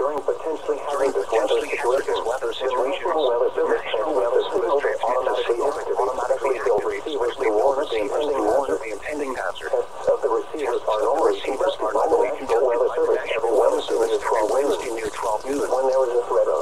alarm during potentially having this weather situation. Weather situation. Weather situation. Weather service transmitted to the automatically field receivers to warn the impending hazard. The impending hazard. Of the receivers are normally receivers are normally conducted by the National Weather Service 12 News. 12 News. When there is a threat of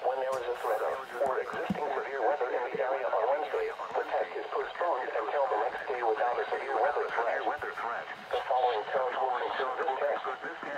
When there is a threat of or existing severe weather in the area on Wednesday, the test is postponed until the next day without a severe weather threat. The following towns will consider this test.